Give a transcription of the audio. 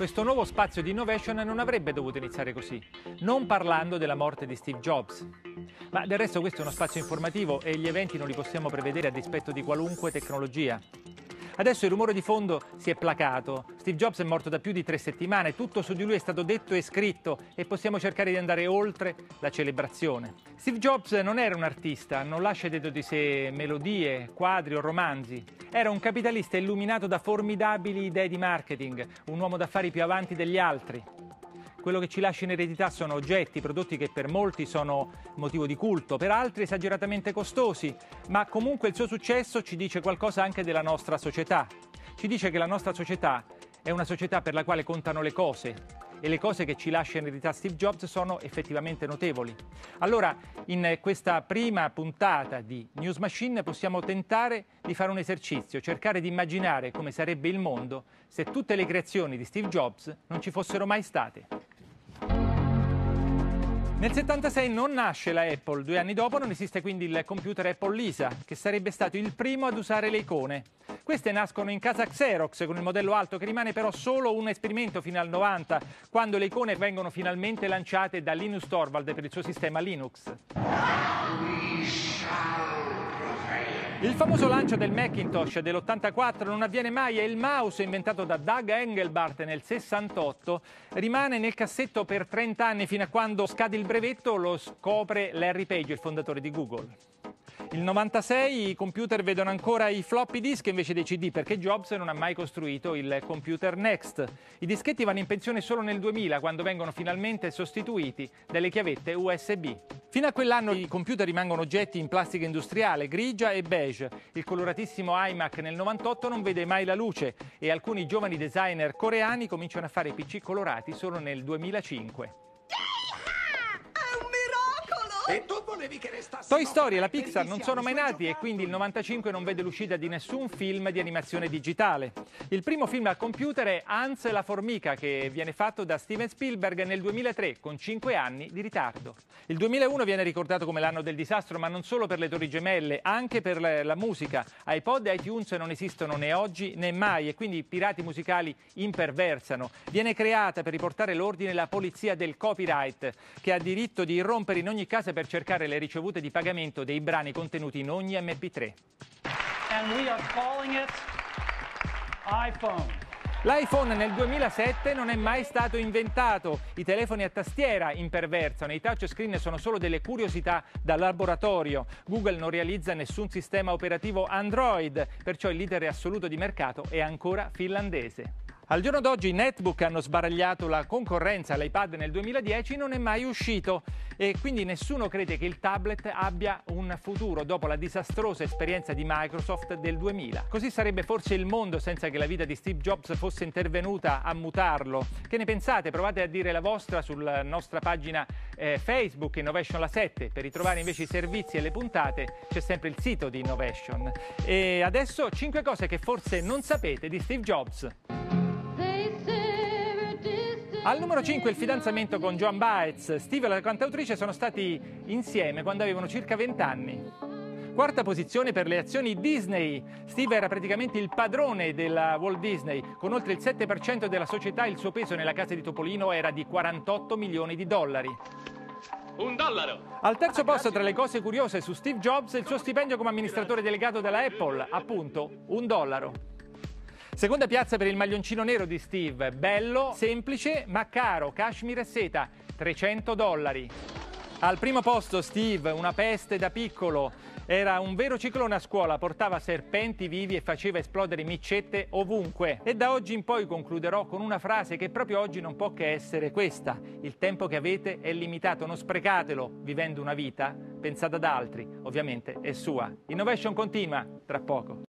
Questo nuovo spazio di innovation non avrebbe dovuto iniziare così, non parlando della morte di Steve Jobs. Ma del resto questo è uno spazio informativo e gli eventi non li possiamo prevedere a dispetto di qualunque tecnologia. Adesso il rumore di fondo si è placato. Steve Jobs è morto da più di tre settimane, tutto su di lui è stato detto e scritto e possiamo cercare di andare oltre la celebrazione. Steve Jobs non era un artista, non lascia dietro di sé melodie, quadri o romanzi. Era un capitalista illuminato da formidabili idee di marketing, un uomo d'affari più avanti degli altri. Quello che ci lascia in eredità sono oggetti, prodotti che per molti sono motivo di culto, per altri esageratamente costosi, ma comunque il suo successo ci dice qualcosa anche della nostra società. Ci dice che la nostra società è una società per la quale contano le cose e le cose che ci lascia in eredità Steve Jobs sono effettivamente notevoli. Allora, in questa prima puntata di News Machine possiamo tentare di fare un esercizio, cercare di immaginare come sarebbe il mondo se tutte le creazioni di Steve Jobs non ci fossero mai state. Nel 76 non nasce la Apple, due anni dopo non esiste quindi il computer Apple Lisa, che sarebbe stato il primo ad usare le icone. Queste nascono in casa Xerox con il modello alto che rimane però solo un esperimento fino al 90, quando le icone vengono finalmente lanciate da Linus Torvald per il suo sistema Linux. Il famoso lancio del Macintosh dell'84 non avviene mai e il mouse inventato da Doug Engelbart nel 68 rimane nel cassetto per 30 anni fino a quando scade il brevetto lo scopre Larry Page, il fondatore di Google. Il 96 i computer vedono ancora i floppy disk invece dei CD perché Jobs non ha mai costruito il computer Next. I dischetti vanno in pensione solo nel 2000 quando vengono finalmente sostituiti dalle chiavette USB. Fino a quell'anno i computer rimangono oggetti in plastica industriale, grigia e beige. Il coloratissimo iMac nel 98 non vede mai la luce e alcuni giovani designer coreani cominciano a fare PC colorati solo nel 2005. E tu volevi che restassi Toy Story e la Pixar non sono mai nati e quindi il 95 non vede l'uscita di nessun film di animazione digitale. Il primo film al computer è Hans la formica che viene fatto da Steven Spielberg nel 2003 con 5 anni di ritardo. Il 2001 viene ricordato come l'anno del disastro ma non solo per le torri gemelle, anche per la musica. iPod e iTunes non esistono né oggi né mai e quindi i pirati musicali imperversano. Viene creata per riportare l'ordine la polizia del copyright che ha diritto di irrompere in ogni casa per cercare le ricevute di pagamento dei brani contenuti in ogni MP3. And we are calling it iPhone. L'iPhone nel 2007 non è mai stato inventato, i telefoni a tastiera imperversano, i touchscreen sono solo delle curiosità da laboratorio, Google non realizza nessun sistema operativo Android, perciò il leader assoluto di mercato è ancora finlandese. Al giorno d'oggi i netbook hanno sbaragliato la concorrenza, l'iPad nel 2010 non è mai uscito e quindi nessuno crede che il tablet abbia un futuro dopo la disastrosa esperienza di Microsoft del 2000. Così sarebbe forse il mondo senza che la vita di Steve Jobs fosse intervenuta a mutarlo. Che ne pensate? Provate a dire la vostra sulla nostra pagina eh, Facebook Innovation La 7. Per ritrovare invece i servizi e le puntate c'è sempre il sito di Innovation. E adesso 5 cose che forse non sapete di Steve Jobs. Al numero 5 il fidanzamento con Joan Baez. Steve e la cantautrice sono stati insieme quando avevano circa 20 anni. Quarta posizione per le azioni Disney. Steve era praticamente il padrone della Walt Disney. Con oltre il 7% della società il suo peso nella casa di Topolino era di 48 milioni di dollari. Un dollaro! Al terzo posto tra le cose curiose su Steve Jobs il suo stipendio come amministratore delegato della Apple, appunto un dollaro. Seconda piazza per il maglioncino nero di Steve, bello, semplice ma caro, cashmere e seta, 300 dollari. Al primo posto Steve, una peste da piccolo, era un vero ciclone a scuola, portava serpenti vivi e faceva esplodere micette ovunque. E da oggi in poi concluderò con una frase che proprio oggi non può che essere questa. Il tempo che avete è limitato, non sprecatelo vivendo una vita pensata da altri, ovviamente è sua. Innovation continua tra poco.